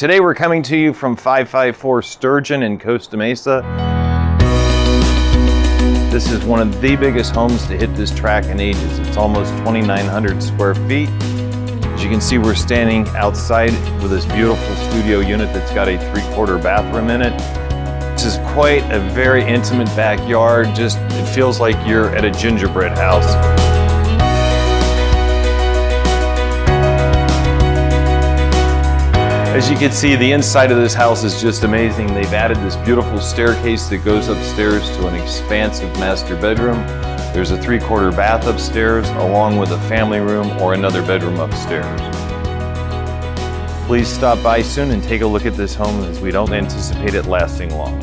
Today we're coming to you from 554 Sturgeon in Costa Mesa. This is one of the biggest homes to hit this track in ages. It's almost 2,900 square feet. As you can see, we're standing outside with this beautiful studio unit that's got a three-quarter bathroom in it. This is quite a very intimate backyard. Just, it feels like you're at a gingerbread house. As you can see, the inside of this house is just amazing. They've added this beautiful staircase that goes upstairs to an expansive master bedroom. There's a three-quarter bath upstairs, along with a family room or another bedroom upstairs. Please stop by soon and take a look at this home as we don't anticipate it lasting long.